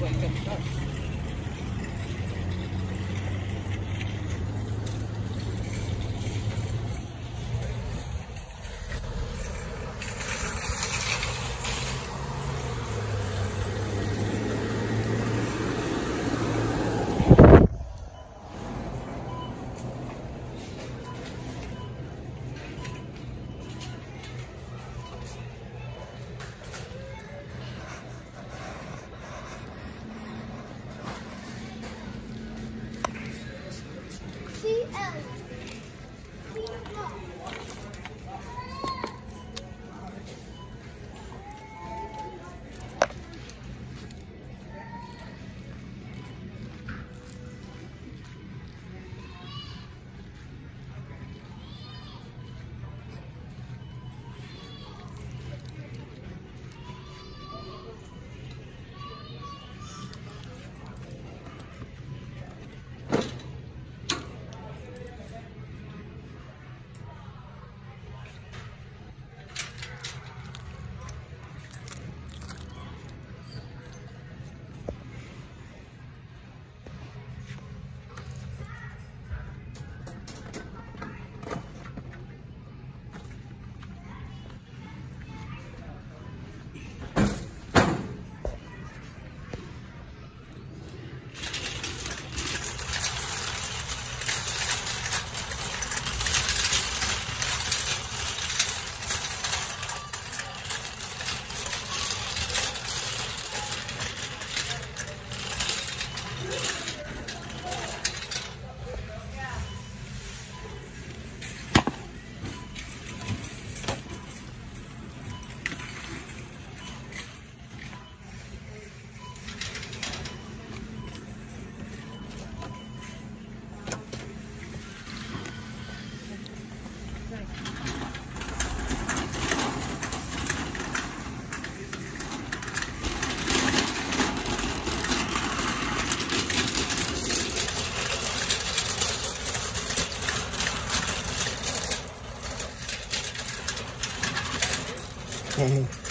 like a bus. Move.